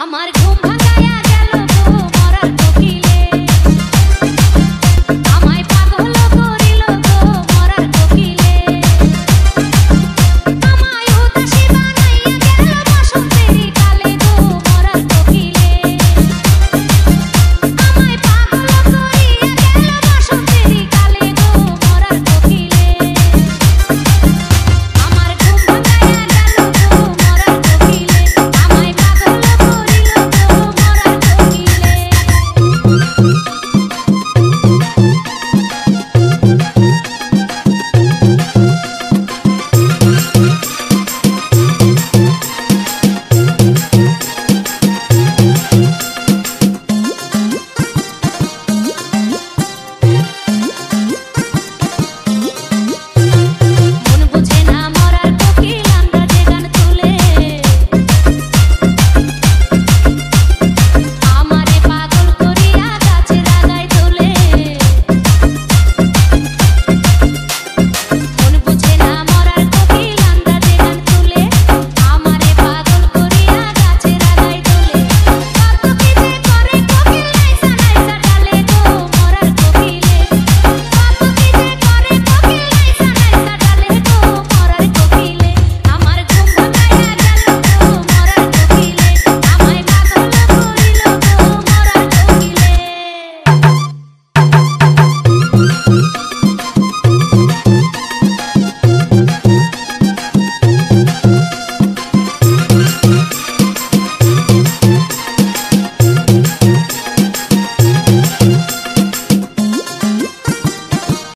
আমার ঘুম ভাঙ